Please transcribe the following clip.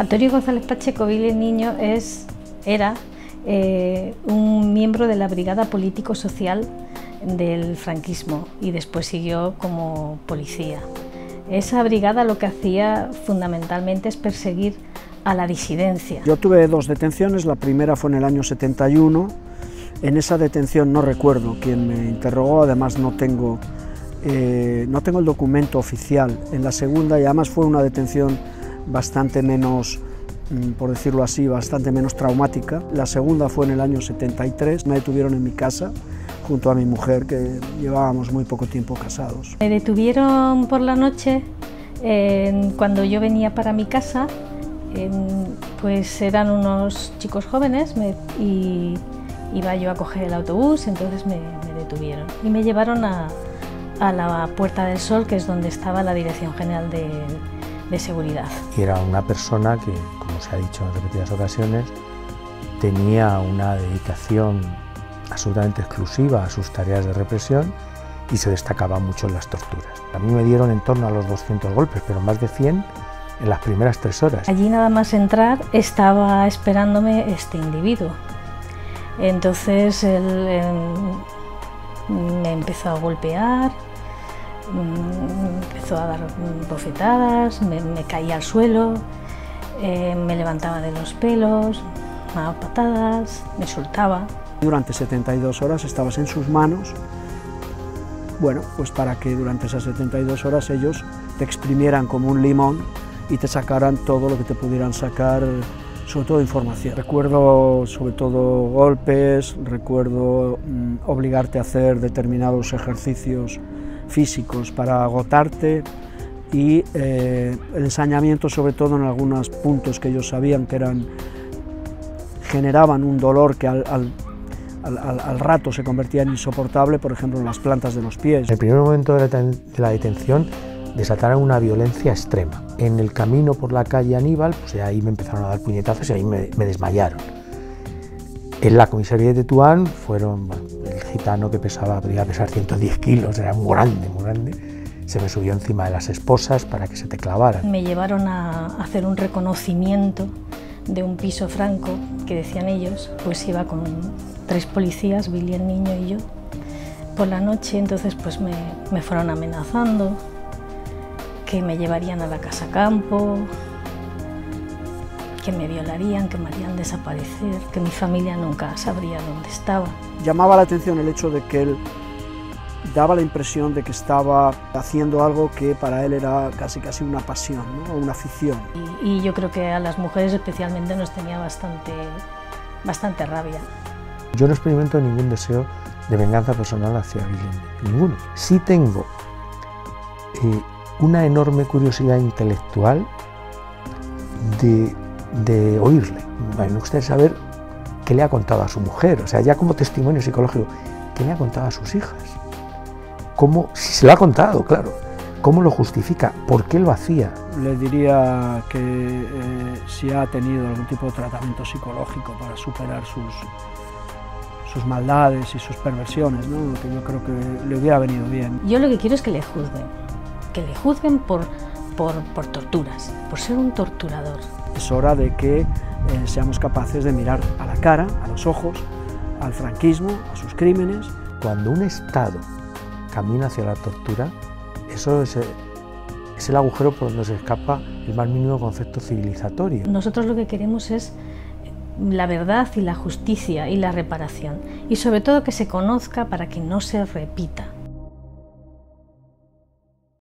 Antonio González Pacheco Niño era eh, un miembro de la Brigada Político-Social del franquismo y después siguió como policía. Esa brigada lo que hacía fundamentalmente es perseguir a la disidencia. Yo tuve dos detenciones, la primera fue en el año 71, en esa detención no recuerdo quién me interrogó, además no tengo, eh, no tengo el documento oficial, en la segunda y además fue una detención bastante menos, mm, por decirlo así, bastante menos traumática. La segunda fue en el año 73, me detuvieron en mi casa junto a mi mujer, que llevábamos muy poco tiempo casados. Me detuvieron por la noche cuando yo venía para mi casa, pues eran unos chicos jóvenes y iba yo a coger el autobús, entonces me, detuvieron y me llevaron a, a la Puerta del Sol, que es donde estaba la Dirección General de, de seguridad. Y era una persona que, como se ha dicho en repetidas ocasiones, tenía una dedicación absolutamente exclusiva a sus tareas de represión y se destacaba mucho en las torturas. A mí me dieron en torno a los 200 golpes, pero más de 100 en las primeras tres horas. Allí nada más entrar estaba esperándome este individuo. Entonces él em, me empezó a golpear, Mm, empezó a dar bofetadas, me, caía al suelo, eh, me levantaba de los pelos, me daba patadas, me soltaba. Durante 72 horas estabas en sus manos, bueno, pues para que durante esas 72 horas ellos te exprimieran como un limón y te sacaran todo lo que te pudieran sacar, sobre todo información. Recuerdo sobre todo golpes, recuerdo mm, obligarte a hacer determinados ejercicios físicos para agotarte y eh, el ensañamiento sobre todo en algunos puntos que ellos sabían que eran generaban un dolor que al, al, rato se convertía en insoportable, por ejemplo en las plantas de los pies. En el primer momento de la, detención desataron una violencia extrema. En el camino por la calle Aníbal, pues ahí me empezaron a dar puñetazos y ahí me, me desmayaron. En la comisaría de Tetuán fueron, el gitano que pesaba, podría pesar 110 kilos, era muy grande, muy grande, se me subió encima de las esposas para que se te clavaran. Me llevaron a hacer un reconocimiento de un piso franco que decían ellos, pues iba con tres policías, Billy el niño y yo, por la noche, entonces pues me, me fueron amenazando, que me llevarían a la casa campo, que me violarían, que me harían desaparecer, que mi familia nunca sabría dónde estaba. Llamaba la atención el hecho de que él daba la impresión de que estaba haciendo algo que para él era casi casi una pasión, ¿no? una afición. Y, yo creo que a las mujeres especialmente nos tenía bastante, bastante rabia. Yo no experimento ningún deseo de venganza personal hacia Billy, ninguno. Sí tengo eh, una enorme curiosidad intelectual de de oírle. Me gustaría saber qué le ha contado a su mujer, o sea, ya como testimonio psicológico, qué le ha contado a sus hijas. ¿Cómo, si se lo ha contado, claro, cómo lo justifica, por qué lo hacía? Le diría que eh, si ha tenido algún tipo de tratamiento psicológico para superar sus, sus maldades y sus perversiones, ¿no? que yo creo que le hubiera venido bien. Yo lo que quiero es que le juzguen, que le juzguen por, por, por torturas, por ser un torturador. Es hora de que eh, seamos capaces de mirar a la cara, a los ojos, al franquismo, a sus crímenes. Cuando un Estado camina hacia la tortura, eso es, es el agujero por donde se escapa el más mínimo concepto civilizatorio. Nosotros lo que queremos es la verdad y la justicia y la reparación y sobre todo que se conozca para que no se repita.